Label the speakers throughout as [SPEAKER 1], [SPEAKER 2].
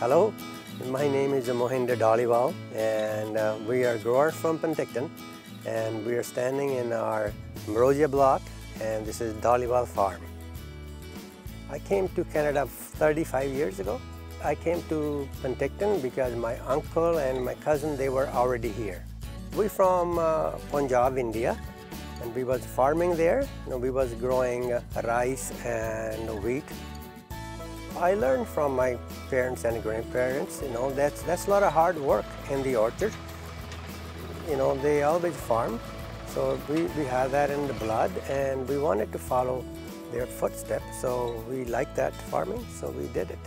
[SPEAKER 1] Hello, my name is Mohinder Dhaliwal and uh, we are growers from Penticton and we are standing in our ambrosia block and this is Dhaliwal Farm. I came to Canada 35 years ago. I came to Penticton because my uncle and my cousin, they were already here. We're from uh, Punjab, India and we was farming there. You know, we was growing uh, rice and wheat I learned from my parents and grandparents, you know, that's, that's a lot of hard work in the orchard. You know, they always farm, so we, we have that in the blood and we wanted to follow their footsteps, so we liked that farming, so we did it.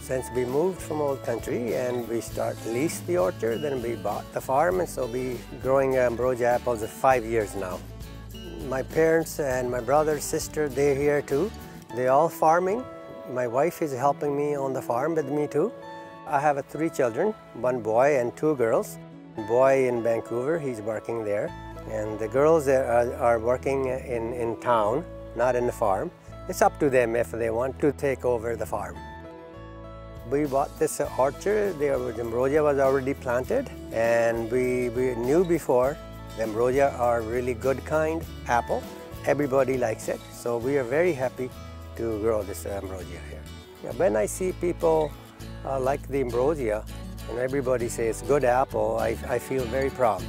[SPEAKER 1] Since we moved from old country and we start lease the orchard, then we bought the farm, and so we growing um, ambrosia apples for five years now. My parents and my brother, sister, they're here too. They're all farming, my wife is helping me on the farm with me too. I have three children, one boy and two girls. Boy in Vancouver, he's working there. And the girls are, are working in, in town, not in the farm. It's up to them if they want to take over the farm. We bought this orchard, the ambrosia was already planted and we, we knew before the ambrosia are really good kind apple. Everybody likes it, so we are very happy to grow this ambrosia here. Yeah, when I see people uh, like the ambrosia and everybody says good apple, I, I feel very proud.